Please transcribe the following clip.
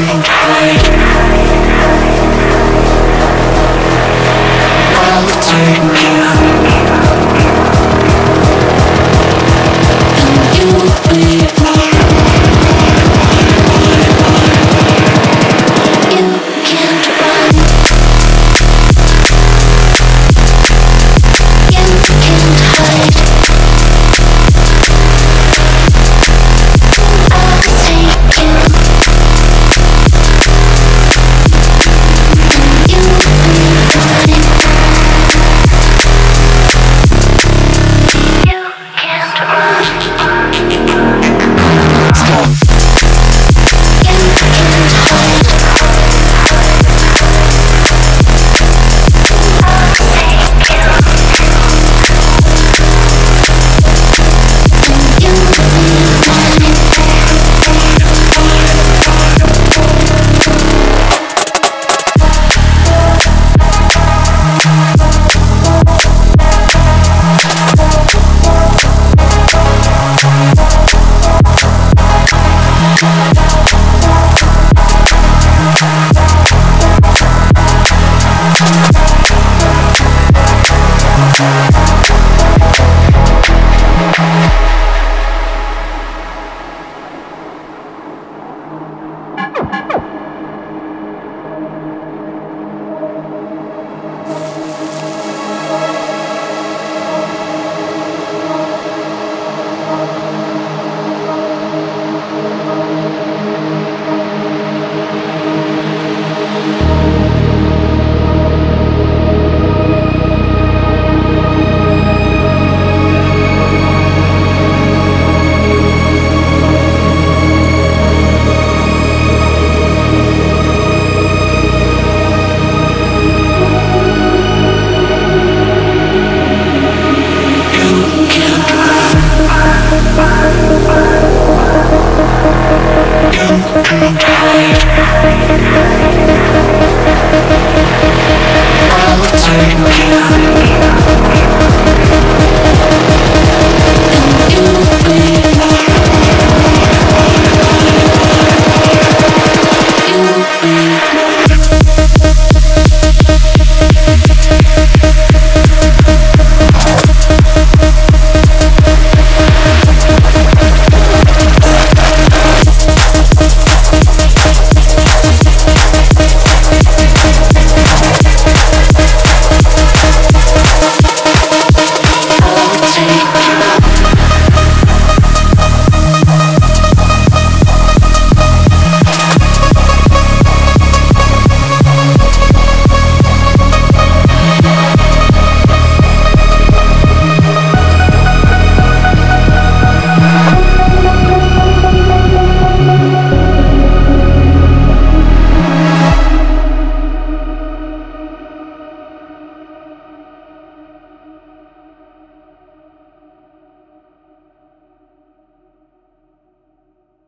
I will take